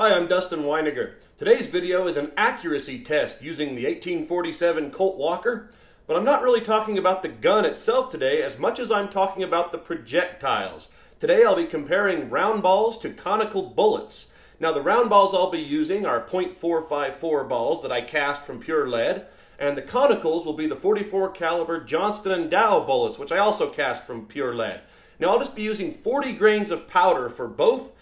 Hi, I'm Dustin Winegar. Today's video is an accuracy test using the 1847 Colt Walker, but I'm not really talking about the gun itself today as much as I'm talking about the projectiles. Today I'll be comparing round balls to conical bullets. Now the round balls I'll be using are .454 balls that I cast from pure lead, and the conicals will be the 44 caliber Johnston & Dow bullets, which I also cast from pure lead. Now I'll just be using 40 grains of powder for both,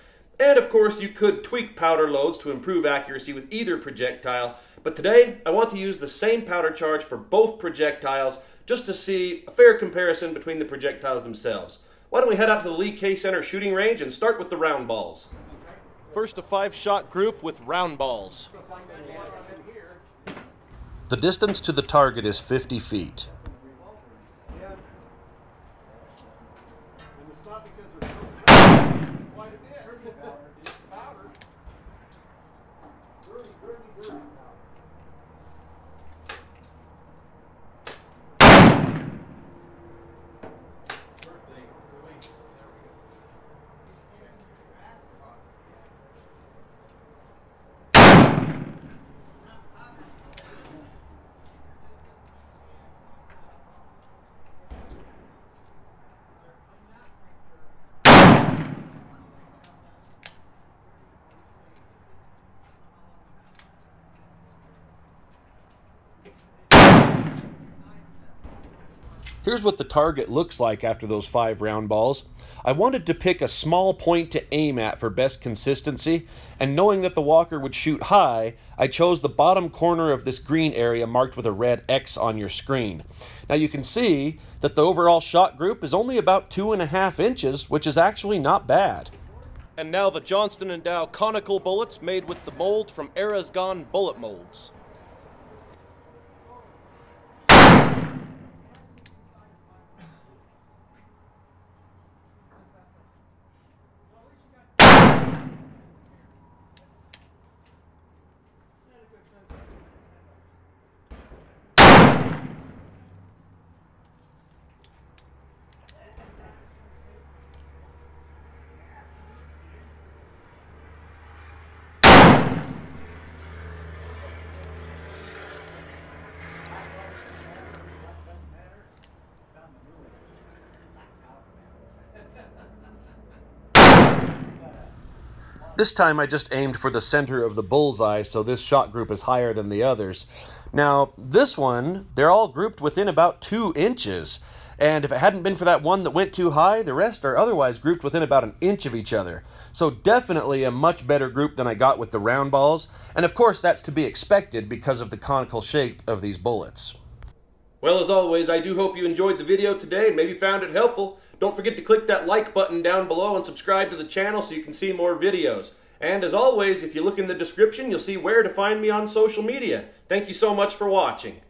and of course, you could tweak powder loads to improve accuracy with either projectile, but today I want to use the same powder charge for both projectiles just to see a fair comparison between the projectiles themselves. Why don't we head out to the Lee Kay Center shooting range and start with the round balls. First, a five shot group with round balls. The distance to the target is 50 feet quite a bit. Powder. Dirty, dirty, dirty. Here's what the target looks like after those five round balls. I wanted to pick a small point to aim at for best consistency, and knowing that the walker would shoot high, I chose the bottom corner of this green area marked with a red X on your screen. Now you can see that the overall shot group is only about two and a half inches, which is actually not bad. And now the Johnston & Dow conical bullets made with the mold from Eras Gone bullet molds. This time I just aimed for the center of the bullseye, so this shot group is higher than the others. Now, this one, they're all grouped within about two inches. And if it hadn't been for that one that went too high, the rest are otherwise grouped within about an inch of each other. So definitely a much better group than I got with the round balls. And of course that's to be expected because of the conical shape of these bullets. Well, as always, I do hope you enjoyed the video today and maybe found it helpful. Don't forget to click that like button down below and subscribe to the channel so you can see more videos. And as always, if you look in the description, you'll see where to find me on social media. Thank you so much for watching.